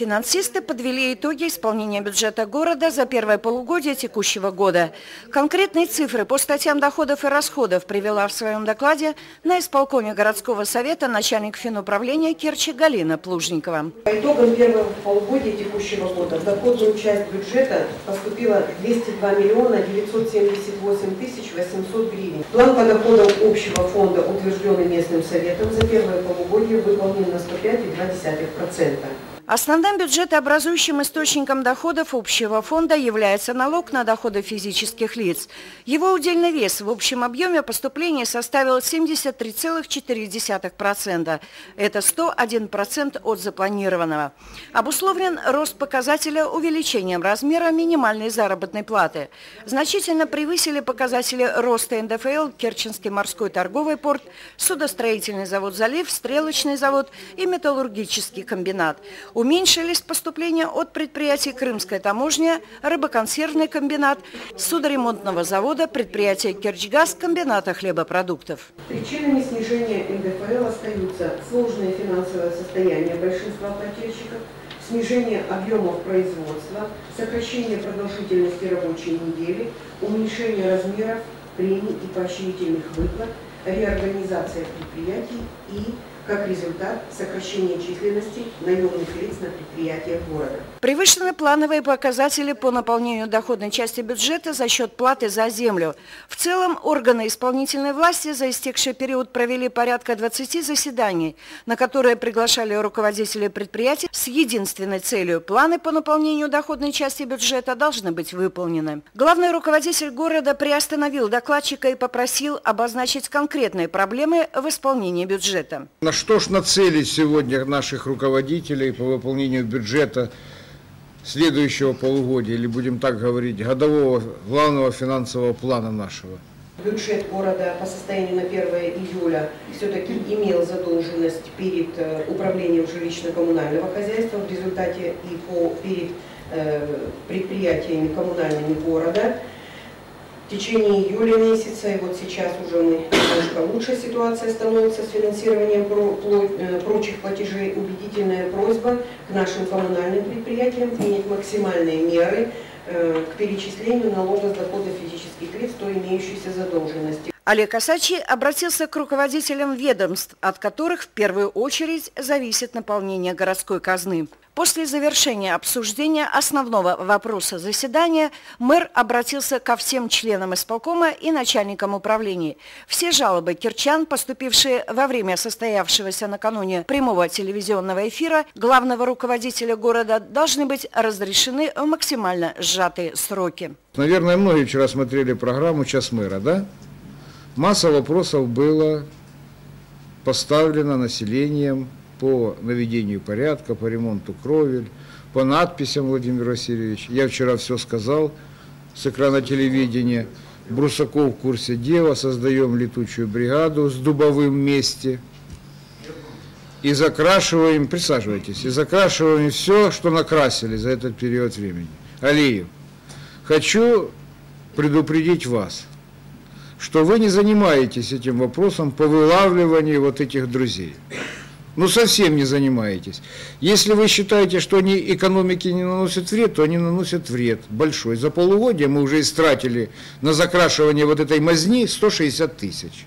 Финансисты подвели итоги исполнения бюджета города за первое полугодие текущего года. Конкретные цифры по статьям доходов и расходов привела в своем докладе на исполкоме городского совета начальник финуправления Керчи Галина Плужникова. По итогам первого полугодия текущего года в доходную часть бюджета поступило 202 миллиона 978 тысяч 800 гривен. План по доходам общего фонда, утвержденный местным советом, за первое полугодие выполнен на 105,2%. Основным бюджетообразующим источником доходов общего фонда является налог на доходы физических лиц. Его удельный вес в общем объеме поступлений составил 73,4%. Это 101% от запланированного. Обусловлен рост показателя увеличением размера минимальной заработной платы. Значительно превысили показатели роста НДФЛ Керченский морской торговый порт, судостроительный завод «Залив», стрелочный завод и металлургический комбинат – Уменьшились поступления от предприятий «Крымская таможня», рыбоконсервный комбинат, судоремонтного завода, предприятия «Керчгаз», комбината хлебопродуктов. Причинами снижения НДФЛ остаются сложное финансовое состояние большинства плательщиков, снижение объемов производства, сокращение продолжительности рабочей недели, уменьшение размеров премий и поощрительных выплат, реорганизация предприятий и как результат сокращения численности наемных лиц на предприятиях города. Превышены плановые показатели по наполнению доходной части бюджета за счет платы за землю. В целом, органы исполнительной власти за истекший период провели порядка 20 заседаний, на которые приглашали руководители предприятий с единственной целью – планы по наполнению доходной части бюджета должны быть выполнены. Главный руководитель города приостановил докладчика и попросил обозначить конкретные проблемы в исполнении бюджета. На что ж нацелить сегодня наших руководителей по выполнению бюджета следующего полугодия, или будем так говорить, годового главного финансового плана нашего? Бюджет города по состоянию на 1 июля все-таки имел задолженность перед э, управлением жилищно-коммунального хозяйства в результате и по, перед э, предприятиями коммунальными города. В течение июля месяца, и вот сейчас уже мы, немножко лучшая ситуация становится с финансированием э, прочих платежей, убедительная просьба к нашим коммунальным предприятиям принять максимальные меры э, к перечислению налога с дохода физических лиц, то имеющейся задолженности. Олег Осачий обратился к руководителям ведомств, от которых в первую очередь зависит наполнение городской казны. После завершения обсуждения основного вопроса заседания мэр обратился ко всем членам исполкома и начальникам управлений. Все жалобы кирчан, поступившие во время состоявшегося накануне прямого телевизионного эфира главного руководителя города, должны быть разрешены в максимально сжатые сроки. Наверное, многие вчера смотрели программу «Час мэра», да? Масса вопросов было поставлено населением по наведению порядка, по ремонту кровель, по надписям Владимир Васильевич. Я вчера все сказал с экрана телевидения. Брусаков в курсе дела, создаем летучую бригаду с дубовым вместе. И закрашиваем, присаживайтесь, и закрашиваем все, что накрасили за этот период времени. Алиев, хочу предупредить вас, что вы не занимаетесь этим вопросом по вылавливанию вот этих друзей. Ну, совсем не занимаетесь. Если вы считаете, что они экономике не наносят вред, то они наносят вред большой. За полугодие мы уже истратили на закрашивание вот этой мазни 160 тысяч.